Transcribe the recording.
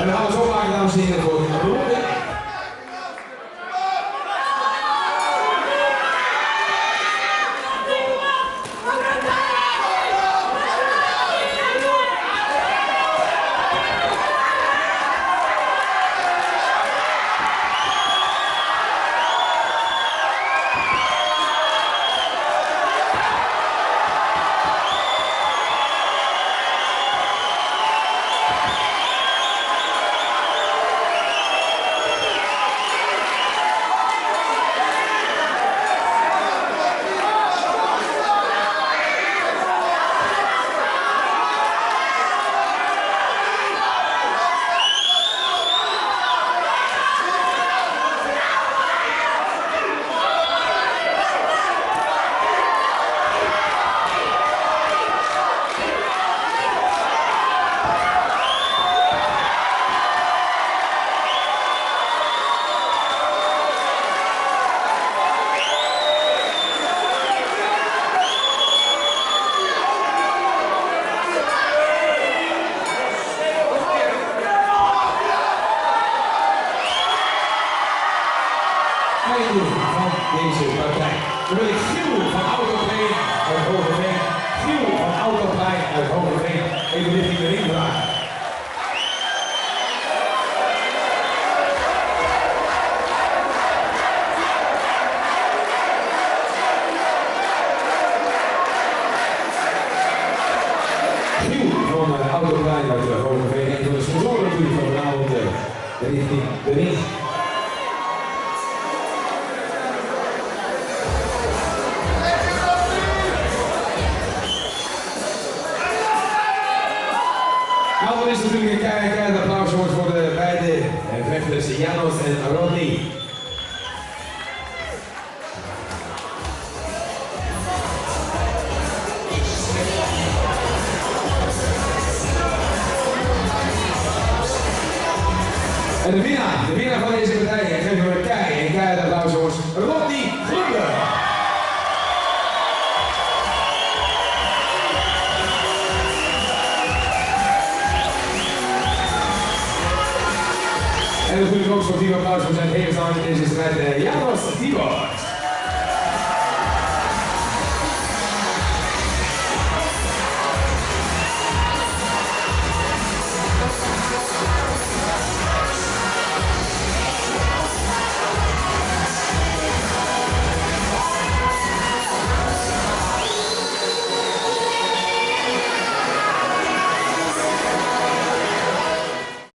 En we gaan het zo maken, dames en heren, voor de ronde. Einde van deze partij. Dan wil ik Giel van Autoplein uit Hogeveen. Giel van Autoplein uit Hogeveen. Even richting de ring vragen. Autoplein uit Hogeveen. Een van de sponsoren natuurlijk van vanavond uh, richting de ring. Nou, dan is natuurlijk een keihard applaus voor de beide vechters Janos en Rodney. En de winnaar, de winnaar van deze partij, geven we een kei, een keihard applaus jongens, Rodney En natuurlijk ook zo'n team applaus voor zijn tegenstander in deze strijd, eh, Janos Tibor.